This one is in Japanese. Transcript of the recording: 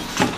ん?